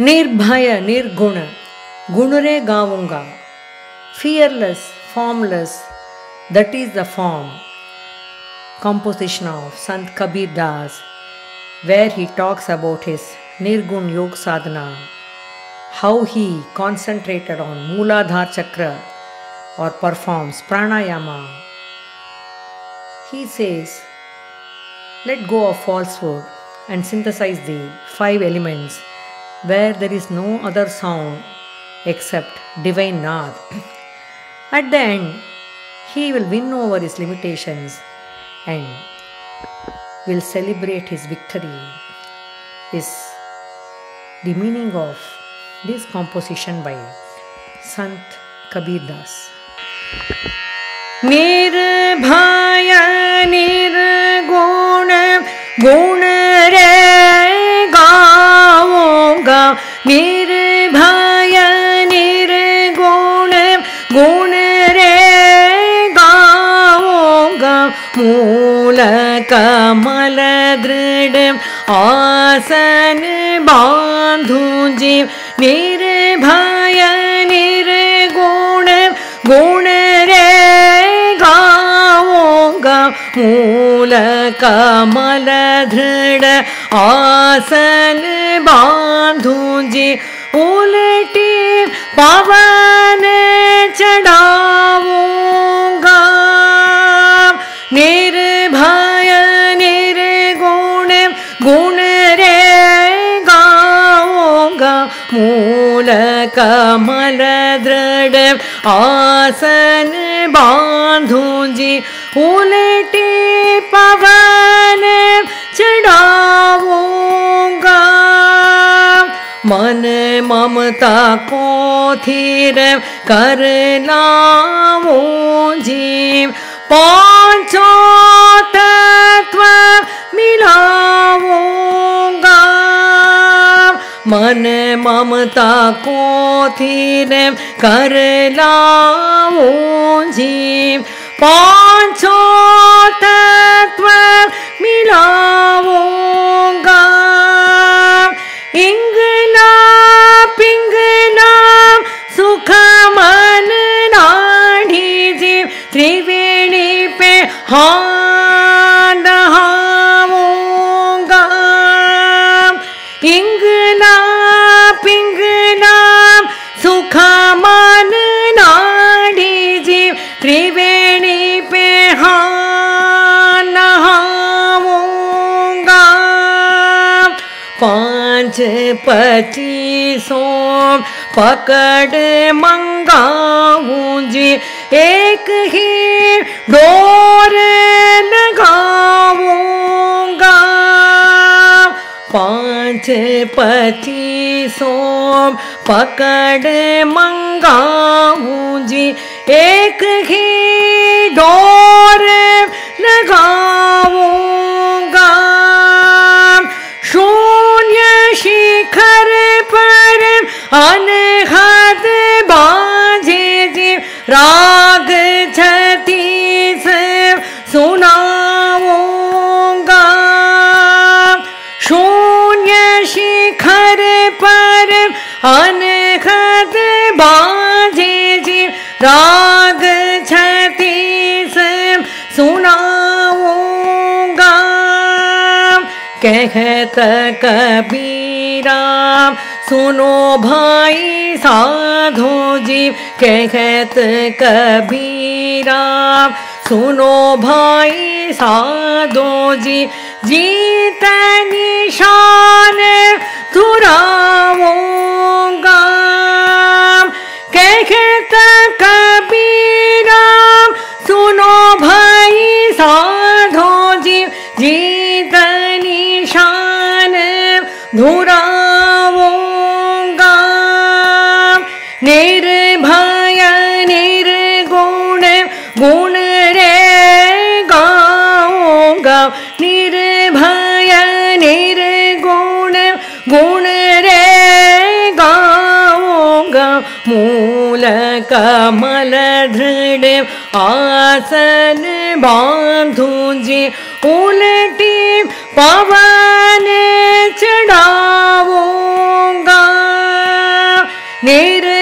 निर्भय निर्गुण गुणरे गाऊँगा fearless formless that is the form composition of Sant Kabir Das where he talks about his nirgun yoga sadhana how he concentrated on Muladhara chakra और performs pranayama he set go of false work and synthesize the five elements where there is no other sound except divine Nath. At the end, he will win over his limitations and will celebrate his victory. Is the meaning of this composition by Sant Kabir Das. निर्भय वीर निर्गुण गुण रे गो गूल कमल दृढ आसन बान्धुजी वीर भयं नीर् गुण रे गो गूल कमल दृढ आसन उलटी पवन चढ़ाऊँगा। निर्भय, निर्गुण, गुण रे गाऊँगा। मूल कमल दृढ़ आसन बांधू जी। उलटी पवन चढ़ाऊँगा मन ममता को थीर कर लाऊं जीव। पाँचों तत्व मिलाऊँगा। मन ममता को थीर कर लाऊं जीव। पाँचों तत्व मिलाऊँगा। पाँच पच्चीसों पकड़ मंगाऊं जी। एक ही डोर लगाऊँगा। पाँच पच्चीसों पकड़ मंगाऊं जी। एक ही डोर लगाऊँगा शिखर पर अनहद बाजे जी। राग छतीस सुनाऊँगा। शून्य शिखर पर अनहद बाजे जी। राग छतीस सुनाऊँगा। कहत कबीरा सुनो भाई साधो जीव कहत कबीरा सुनो भाई साधो जी जीत निशान तुराऊंगा निर्भय, निर्गुण, गुण रे गाऊँगा निर्भय, निर्गुण, गुण रे गाऊँगा मूल कमल, दृढ़ आसन बांधू जी, उलटी पवन चढ़ाऊँगा चढ़ाऊं